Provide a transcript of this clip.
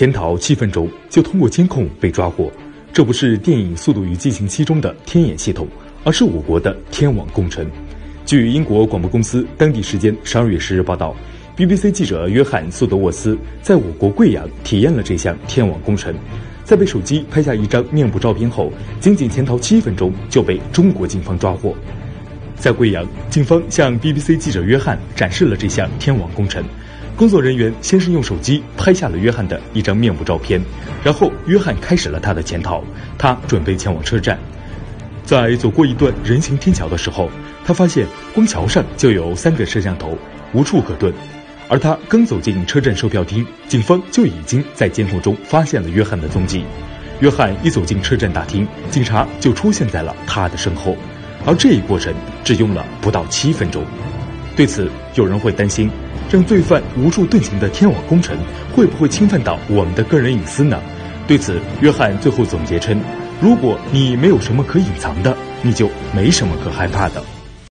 潜逃七分钟就通过监控被抓获。这不是电影《速度与激情七》中的天眼系统，而是我国的天网工程。据英国广播公司当地时间十二月十日报道，BBC 记者约翰·苏德沃斯在我国贵阳体验了这项天网工程，在被手机拍下一张面部照片后，仅仅潜逃七分钟就被中国警方抓获。在贵阳，警方向 BBC 记者约翰展示了这项天网工程。工作人员先是用手机拍下了约翰的一张面部照片，然后约翰开始了他的潜逃。他准备前往车站，在走过一段人行天桥的时候，他发现光桥上就有三个摄像头，无处可遁。而他刚走进车站售票厅，警方就已经在监控中发现了约翰的踪迹。约翰一走进车站大厅，警察就出现在了他的身后，而这一过程只用了不到七分钟。对此，有人会担心。让罪犯无处遁形的天网工程，会不会侵犯到我们的个人隐私呢？对此，约翰最后总结称：“如果你没有什么可隐藏的，你就没什么可害怕的。”